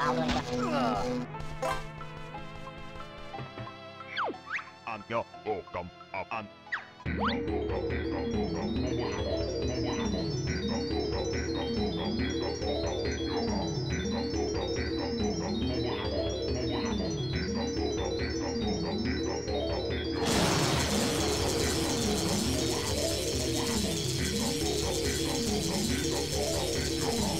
Ăn yo ô cộng ọp anh Go, go, go.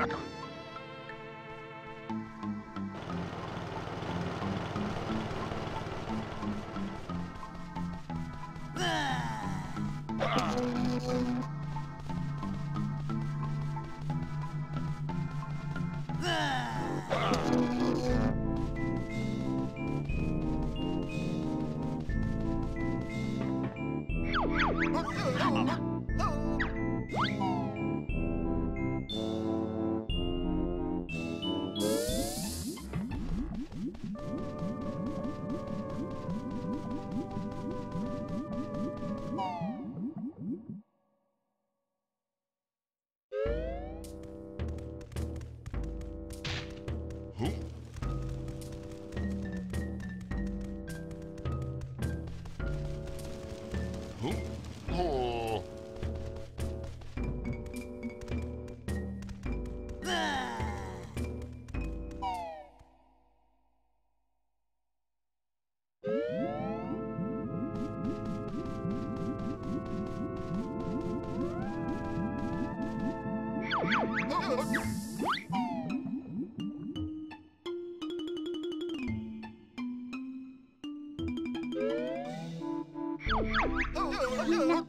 Huh? みん。な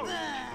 Oh!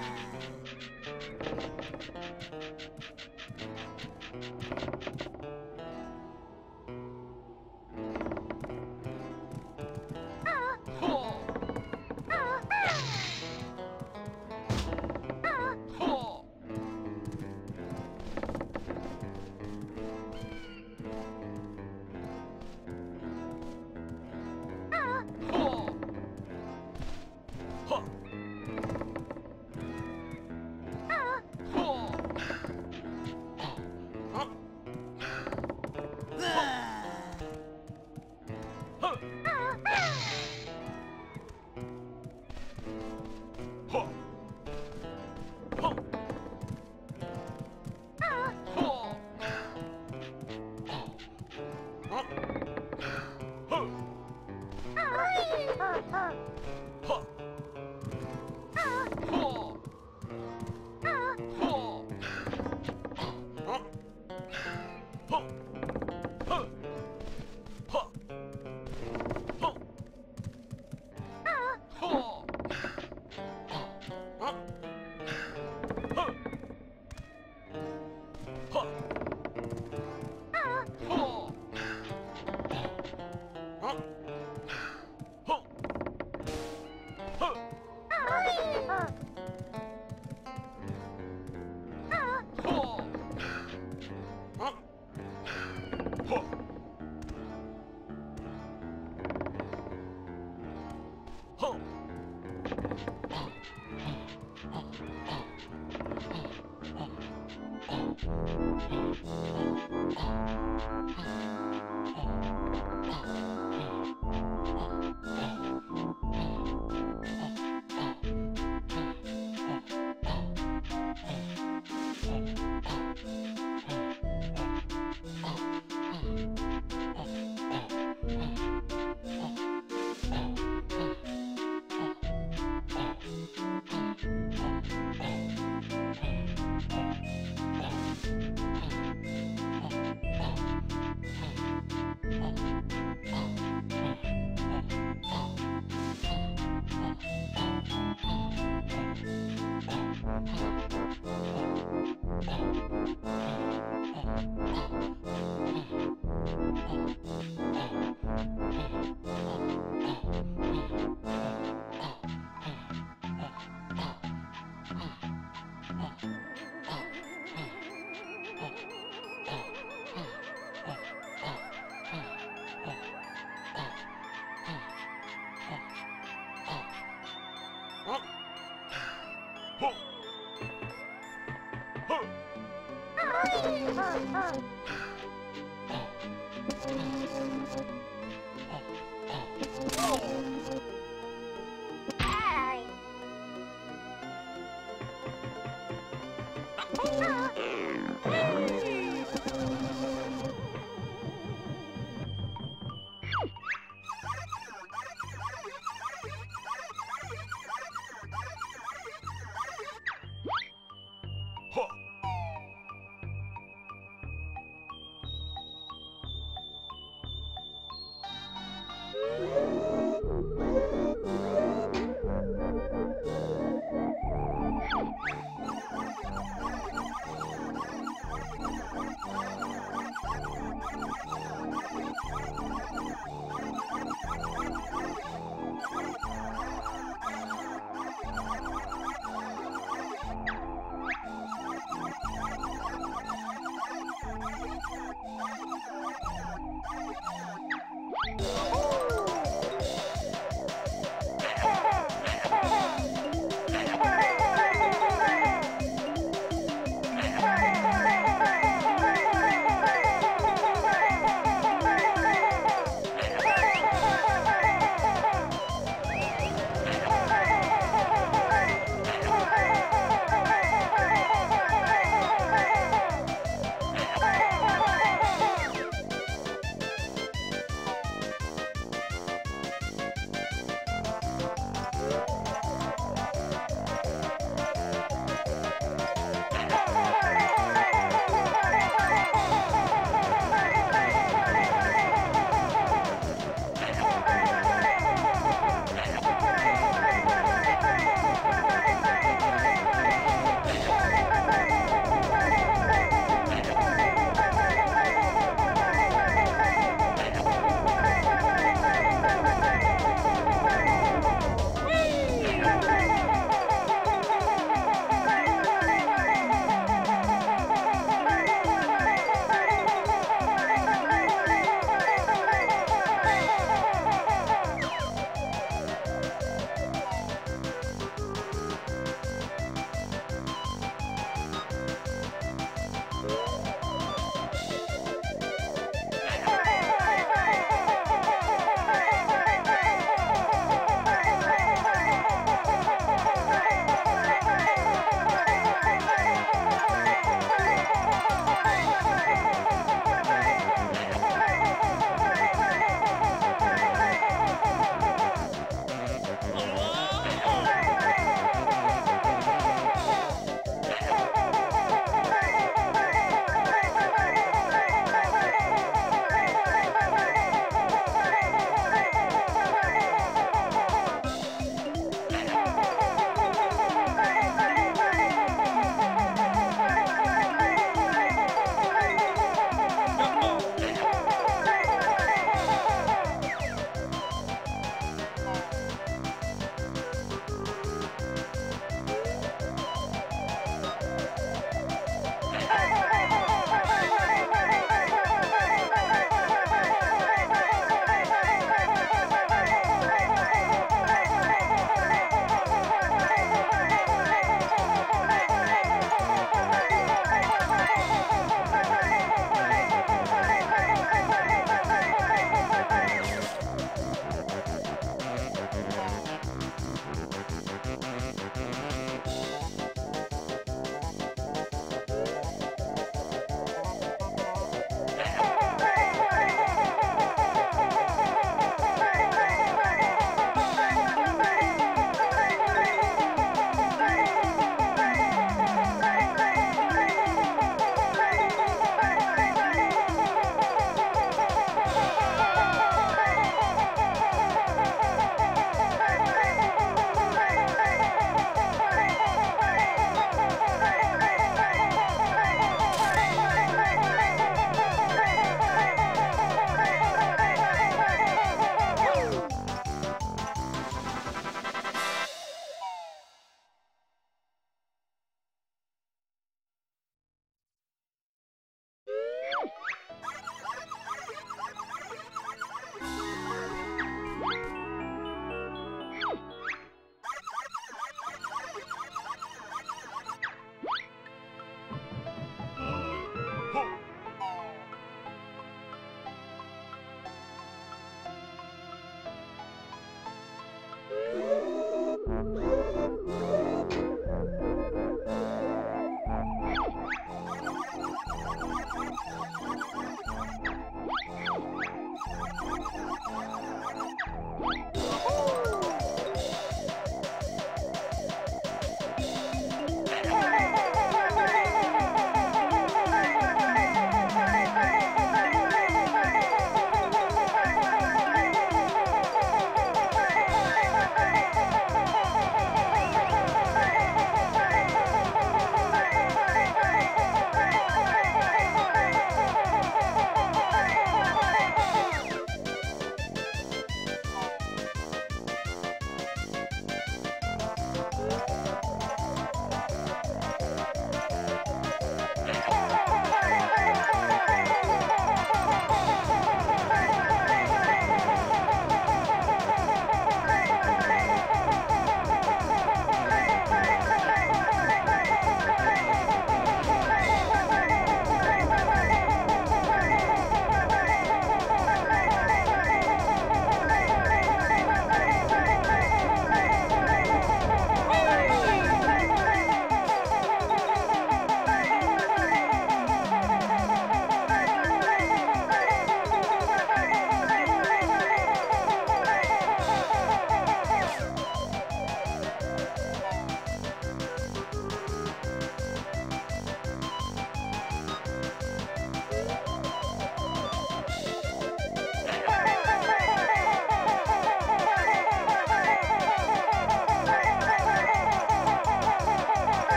嗯嗯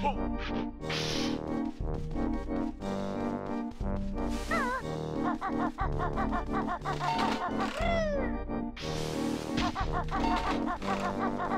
Ha ha ha ha!